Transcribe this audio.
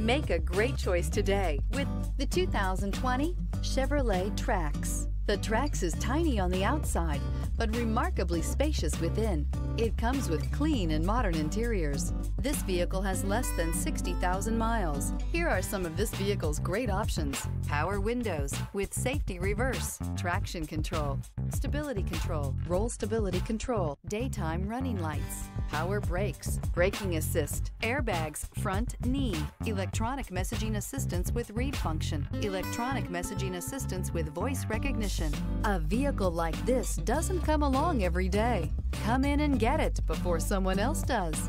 Make a great choice today with the 2020 Chevrolet Trax. The Trax is tiny on the outside, but remarkably spacious within. It comes with clean and modern interiors. This vehicle has less than 60,000 miles. Here are some of this vehicle's great options. Power windows with safety reverse, traction control, stability control, roll stability control, daytime running lights, power brakes, braking assist, airbags, front knee, electronic messaging assistance with read function, electronic messaging assistance with voice recognition. A vehicle like this doesn't come along every day. Come in and get it before someone else does.